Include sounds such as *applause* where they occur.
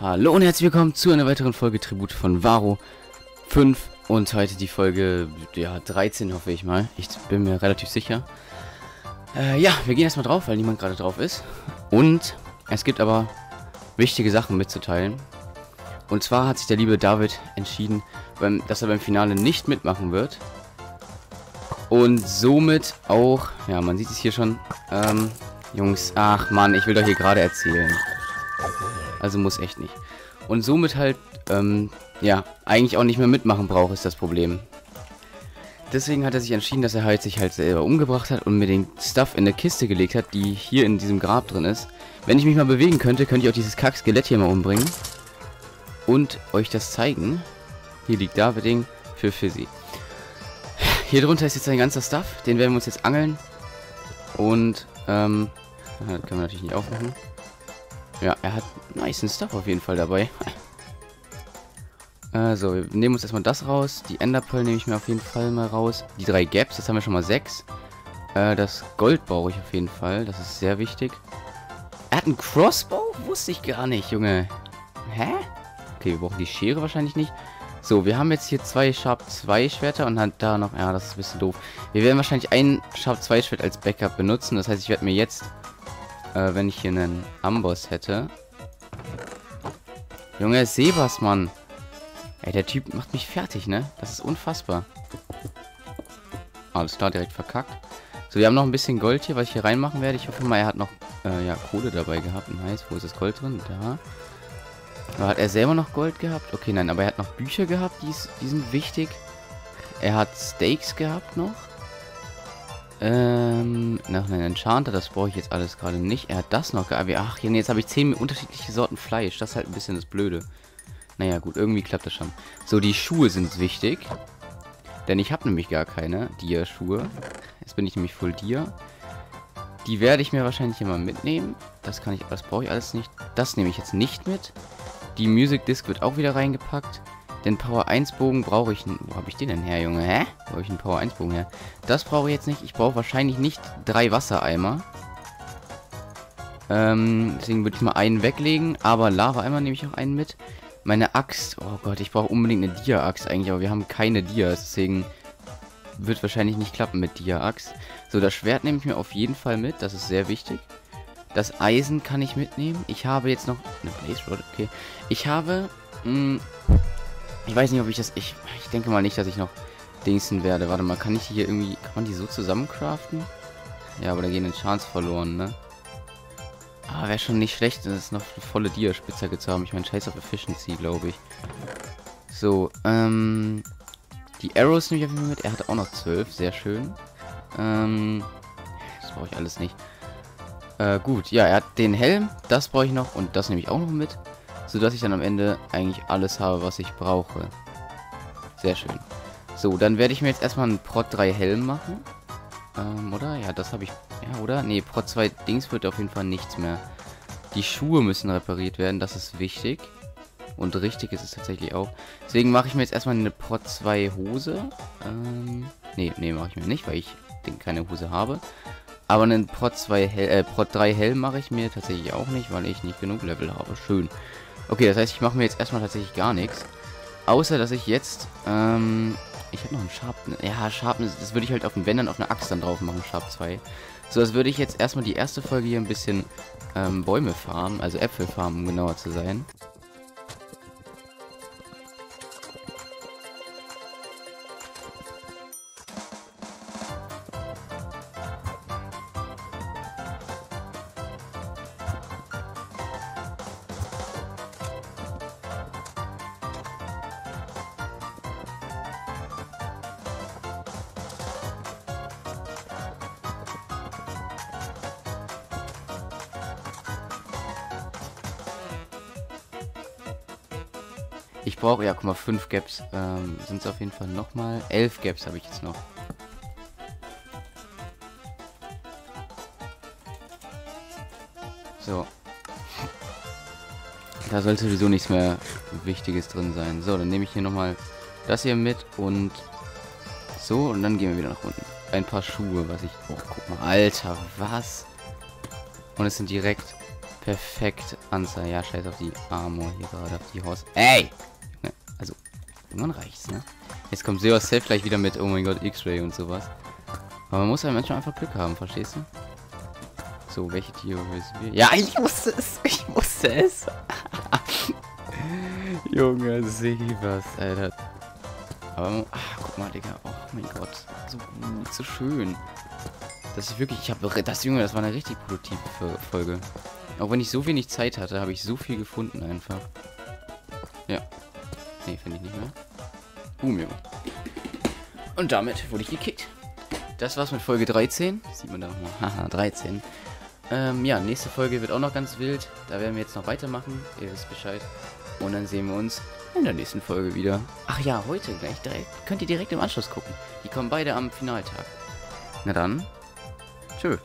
Hallo und herzlich willkommen zu einer weiteren Folge Tribut von Varo 5 und heute die Folge ja, 13 hoffe ich mal. Ich bin mir relativ sicher. Äh, ja, wir gehen erstmal drauf, weil niemand gerade drauf ist. Und es gibt aber wichtige Sachen mitzuteilen. Und zwar hat sich der liebe David entschieden, dass er beim Finale nicht mitmachen wird. Und somit auch, ja, man sieht es hier schon, ähm, Jungs, ach man, ich will doch hier gerade erzählen. Also muss echt nicht. Und somit halt, ähm, ja, eigentlich auch nicht mehr mitmachen braucht, ist das Problem. Deswegen hat er sich entschieden, dass er halt sich halt selber umgebracht hat und mir den Stuff in eine Kiste gelegt hat, die hier in diesem Grab drin ist. Wenn ich mich mal bewegen könnte, könnte ich auch dieses Kack-Skelett hier mal umbringen. Und euch das zeigen. Hier liegt Daviding für Fizzy. Hier drunter ist jetzt ein ganzer Stuff. Den werden wir uns jetzt angeln. Und, ähm, können wir natürlich nicht aufmachen. Ja, er hat nice Stuff auf jeden Fall dabei. *laughs* Also, wir nehmen uns erstmal das raus. Die Enderpearl nehme ich mir auf jeden Fall mal raus. Die drei Gaps, jetzt haben wir schon mal sechs. Äh, das Gold brauche ich auf jeden Fall. Das ist sehr wichtig. Er hat einen Crossbow? Wusste ich gar nicht, Junge. Hä? Okay, wir brauchen die Schere wahrscheinlich nicht. So, wir haben jetzt hier zwei Sharp 2 Schwerter und hat da noch... Ja, das ist ein bisschen doof. Wir werden wahrscheinlich ein Sharp 2 Schwert als Backup benutzen. Das heißt, ich werde mir jetzt äh, wenn ich hier einen Amboss hätte. Junge, Sebas, Mann. Ey, der Typ macht mich fertig, ne? Das ist unfassbar. Alles klar, direkt verkackt. So, wir haben noch ein bisschen Gold hier, was ich hier reinmachen werde. Ich hoffe mal, er hat noch äh, ja, Kohle dabei gehabt. Nice, wo ist das Gold drin? Da. Aber hat er selber noch Gold gehabt? Okay, nein, aber er hat noch Bücher gehabt, die, ist, die sind wichtig. Er hat Steaks gehabt noch. Ähm, nach einem Enchanter, das brauche ich jetzt alles gerade nicht. Er hat das noch gehabt. Ach, jetzt habe ich zehn unterschiedliche Sorten Fleisch. Das ist halt ein bisschen das Blöde. Naja, gut, irgendwie klappt das schon. So, die Schuhe sind wichtig. Denn ich habe nämlich gar keine Dia-Schuhe. Jetzt bin ich nämlich voll Dia. Die werde ich mir wahrscheinlich immer mitnehmen. Das kann ich, das brauche ich alles nicht. Das nehme ich jetzt nicht mit. Die Music Disc wird auch wieder reingepackt. Den Power 1 Bogen brauche ich... Wo habe ich den denn her, Junge? Hä? Wo habe ich einen Power 1 Bogen her? Das brauche ich jetzt nicht. Ich brauche wahrscheinlich nicht drei Wassereimer. Ähm, deswegen würde ich mal einen weglegen. Aber Lava-Eimer nehme ich auch einen mit. Meine Axt. Oh Gott, ich brauche unbedingt eine Dia-Axt eigentlich. Aber wir haben keine Dias. Deswegen wird wahrscheinlich nicht klappen mit Dia-Axt. So, das Schwert nehme ich mir auf jeden Fall mit. Das ist sehr wichtig. Das Eisen kann ich mitnehmen. Ich habe jetzt noch... Eine Blaze Rod, okay. Ich habe... Mh, ich weiß nicht, ob ich das... Ich, ich denke mal nicht, dass ich noch dingsen werde. Warte mal, kann ich hier irgendwie... Kann man die so zusammen craften? Ja, aber da gehen eine Chance verloren, ne? Ah, wäre schon nicht schlecht, das ist noch eine volle Dia-Spitzhacke zu haben. Ich meine, Chase of Efficiency, glaube ich. So, ähm... Die Arrows nehme ich auf jeden Fall mit. Er hat auch noch zwölf, sehr schön. Ähm... Das brauche ich alles nicht. Äh, gut, ja, er hat den Helm, das brauche ich noch und das nehme ich auch noch mit sodass ich dann am Ende eigentlich alles habe, was ich brauche. Sehr schön. So, dann werde ich mir jetzt erstmal einen Prot 3 Helm machen. Ähm, oder? Ja, das habe ich... Ja, oder? Nee, Prot 2 Dings wird auf jeden Fall nichts mehr. Die Schuhe müssen repariert werden, das ist wichtig. Und richtig ist es tatsächlich auch. Deswegen mache ich mir jetzt erstmal eine Prot 2 Hose. Ähm, nee, nee, mache ich mir nicht, weil ich keine Hose habe. Aber einen Prot 2 Hel äh, Prot 3 Helm mache ich mir tatsächlich auch nicht, weil ich nicht genug Level habe. Schön. Okay, das heißt, ich mache mir jetzt erstmal tatsächlich gar nichts. Außer, dass ich jetzt, ähm, ich habe noch einen Sharpen. Ja, Sharpen, das würde ich halt auf den Wändern auf eine Axt dann drauf machen, Sharp 2. So, das würde ich jetzt erstmal die erste Folge hier ein bisschen ähm, Bäume farmen, also Äpfel farmen, um genauer zu sein. Ich brauche, ja, guck mal, fünf Gaps ähm, sind es auf jeden Fall nochmal. Elf Gaps habe ich jetzt noch. So. *laughs* Da sollte sowieso nichts mehr Wichtiges drin sein. So, dann nehme ich hier nochmal das hier mit und so und dann gehen wir wieder nach unten. Ein paar Schuhe, was ich... Oh, guck mal, Alter, was? Und es sind direkt Perfekt, Anzahl. Ja, scheiß auf die Armor hier gerade, auf die Horse. Ey! Irgendwann reicht's, ne? Jetzt kommt Seos Self gleich wieder mit, oh mein Gott, X-Ray und sowas. Aber man muss ja manchmal einfach Glück haben, verstehst du? So, welche Tiere wissen wir? Ja, ich wusste es! *laughs* Ich wusste es! *laughs* Junge, Sebas, Alter. Aber, ach, guck mal, Digga. Oh mein Gott. So gut, so schön. Das ist wirklich, ich habe, das Junge, das war eine richtig produktive Folge. Auch wenn ich so wenig Zeit hatte, habe ich so viel gefunden einfach. Nee, finde ich nicht mehr. Junge. Und damit wurde ich gekickt. Das war's mit Folge 13. Sieht man da nochmal. *laughs* Haha, 13. Ähm, ja, nächste Folge wird auch noch ganz wild. Da werden wir jetzt noch weitermachen. Ihr wisst Bescheid. Und dann sehen wir uns in der nächsten Folge wieder. Ach ja, heute gleich direkt. Könnt ihr direkt im Anschluss gucken. Die kommen beide am Finaltag. Na dann. Tschö.